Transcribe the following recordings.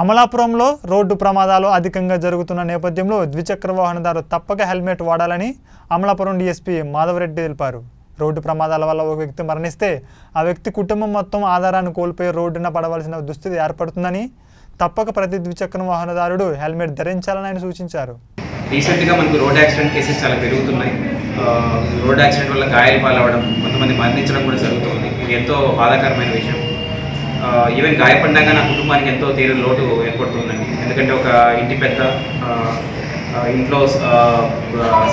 అమలాపురంలో రోడ్డు ప్రమాదాలు అధికంగా జరుగుతున్న నేపథ్యంలో ద్విచక్ర వాహనదారు తప్పక హెల్మెట్ వాడాలని అమలాపురం డీఎస్పీ మాధవరెడ్డి తెలిపారు. రోడ్డు ప్రమాదాల వల్ల ఒక వ్యక్తి మరణిస్తే ఆ వ్యక్తి కుటుంబం మొత్తం ఆధారాన్ని కోల్పోయి రోడ్డున పడవలసిన దుస్థితి ఏర్పడుతుందని తప్పక ప్రతి ద్విచక్ర వాహనదారుడు హెల్మెట్ ధరించాలని ఆయన సూచించారు. రీసెంట్గా మనకు రోడ్ యాక్సిడెంట్ కేసెస్ చాలా పెరుగుతున్నాయి. రోడ్ యాక్సిడెంట్ వల్ల గాయాలు పాలవడం కొంతమంది మరణించడం కూడా జరుగుతుంది. ఎంతో బాధాకరమైన విషయం. ఈవెన్ గాయపడ్డాక నా కుటుంబానికి ఎంతో తీరు లోటు ఏర్పడుతుందండి. ఎందుకంటే ఒక ఇంటి పెద్ద ఇంట్లో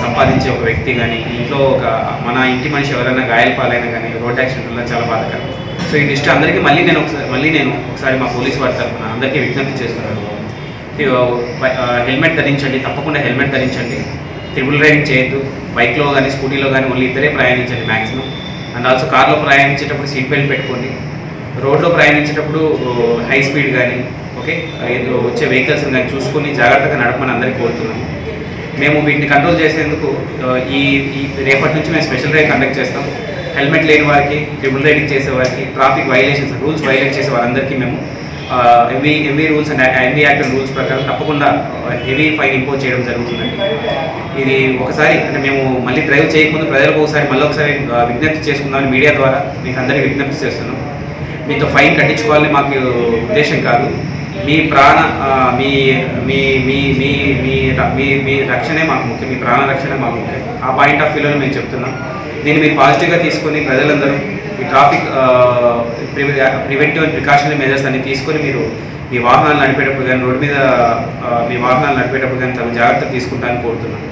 సంపాదించే ఒక వ్యక్తి కానీ ఇంట్లో ఒక మన ఇంటి మనిషి ఎవరైనా గాయాలపాలైనా కానీ రోడ్ యాక్సిడెంట్ వల్ల చాలా బాధకరం. సో ఈ దృష్టి అందరికీ మళ్ళీ నేను ఒకసారి మళ్ళీ నేను ఒకసారి మా పోలీస్ వారి తరఫున అందరికీ విజ్ఞప్తి చేస్తున్నాను. హెల్మెట్ ధరించండి తప్పకుండా హెల్మెట్ ధరించండి. ట్రిపుల్ డ్రైవింగ్ చేయొద్దు. బైక్లో కానీ స్కూటీలో కానీ ఓన్లీ ఇద్దరే ప్రయాణించండి మ్యాక్సిమం అండ్ ఆల్సో కార్లో ప్రయాణించేటప్పుడు సీట్ బెల్ట్ పెట్టుకోండి. రోడ్లో ప్రయాణించేటప్పుడు హై స్పీడ్ కానీ ఓకే వచ్చే వెహికల్స్ కానీ చూసుకొని జాగ్రత్తగా నడపమని అందరికీ కోరుతున్నాం. మేము వీటిని కంట్రోల్ చేసేందుకు ఈ ఈ రేపటి నుంచి మేము స్పెషల్ రైడ్ కండక్ట్ చేస్తాం. హెల్మెట్ లేని వారికి ట్రిపుల్ రైడింగ్ చేసే వారికి ట్రాఫిక్ వైలేషన్స్ రూల్స్ వైలేట్ చేసే వారందరికీ మేము MV MV rules and MV act rules ప్రకారం తప్పకుండా హెవీ ఫైన్ ఇంపోజ్ చేయడం జరుగుతుందండి. ఇది ఒకసారి అంటే మేము మళ్ళీ డ్రైవ్ చేయకముందు ప్రజలకు ఒకసారి మళ్ళీ ఒకసారి విజ్ఞప్తి చేసుకుందామని మీడియా ద్వారా మీకు అందరికీ విజ్ఞప్తి చేస్తున్నాం. మీతో ఫైన్ కట్టించుకోవాలని మాకు ఉద్దేశం కాదు. మీ ప్రాణ మీ మీ మీ మీ మీ ర- మీ మీ రక్షణే మాకు ముఖ్యం. మీ ప్రాణ రక్షణ మాకు ముఖ్యం. ఆ పాయింట్ ఆఫ్ వ్యూలో మేము చెప్తున్నాం. దీన్ని మీరు పాజిటివ్గా తీసుకొని ప్రజలందరూ ఈ traffic preventive and precautionary measures అన్ని తీసుకొని మీరు మీ వాహనాలు నడిపేటప్పుడు కానీ రోడ్డు మీద మీ వాహనాలు నడిపేటప్పుడు కానీ తగు జాగ్రత్తలు తీసుకుంటానని కోరుతున్నాను